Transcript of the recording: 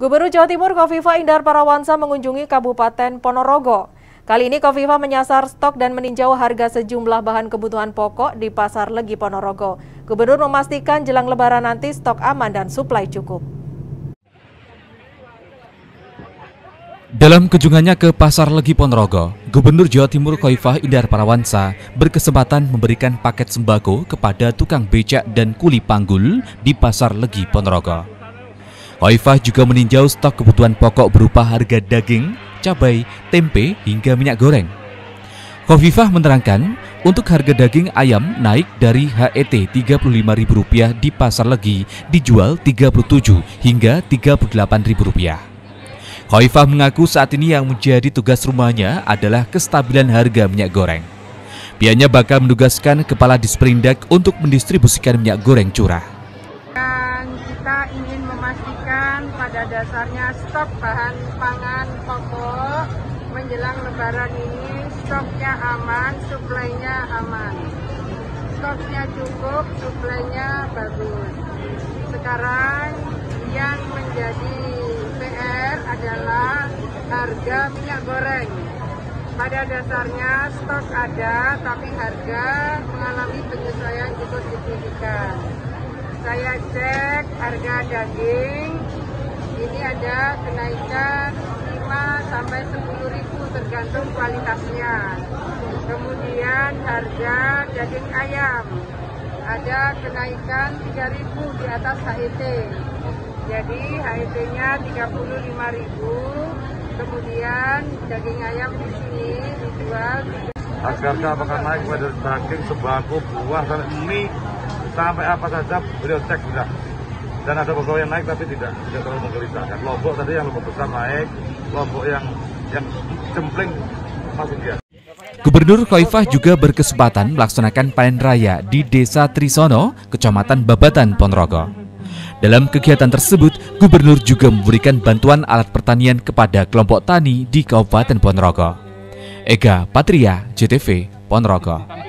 Gubernur Jawa Timur Kofifa Indar Parawansa mengunjungi Kabupaten Ponorogo. Kali ini Kofifa menyasar stok dan meninjau harga sejumlah bahan kebutuhan pokok di Pasar Legi Ponorogo. Gubernur memastikan jelang lebaran nanti stok aman dan suplai cukup. Dalam kunjungannya ke Pasar Legi Ponorogo, Gubernur Jawa Timur Koifah Indar Parawansa berkesempatan memberikan paket sembako kepada tukang becak dan kuli panggul di Pasar Legi Ponorogo. Hoifah juga meninjau stok kebutuhan pokok berupa harga daging, cabai, tempe, hingga minyak goreng. Khofifah menerangkan, untuk harga daging ayam naik dari HET Rp35.000 di Pasar Legi dijual Rp37 hingga Rp38.000. Khoifah mengaku saat ini yang menjadi tugas rumahnya adalah kestabilan harga minyak goreng. Pihaknya bakal menugaskan Kepala Disperindak untuk mendistribusikan minyak goreng curah ingin memastikan pada dasarnya stok bahan pangan pokok menjelang lebaran ini stoknya aman, suplainya aman. Stoknya cukup, suplainya bagus. Sekarang yang menjadi PR adalah harga minyak goreng. Pada dasarnya stok ada, tapi harga mengalami penyesuaian cukup signifikan saya cek harga daging ini ada kenaikan 5 sampai 10 ribu tergantung kualitasnya. Kemudian harga daging ayam ada kenaikan 3 ribu di atas HET. Jadi HET-nya 35 ribu. Kemudian daging ayam di sini dijual harga apakah naik pada daging, sembako, buah, dan mie sampai apa saja beliau cek sudah dan ada beberapa yang naik tapi tidak tidak terlalu menggelisahkan lombok tadi yang lombok besar naik lombok yang yang cempling masih biasa Gubernur Koifah juga berkesempatan melaksanakan panen raya di Desa Trisono, Kecamatan Babatan, Ponorogo. Dalam kegiatan tersebut, Gubernur juga memberikan bantuan alat pertanian kepada kelompok tani di Kabupaten Ponorogo. Ega Patria, JTV, Ponorogo.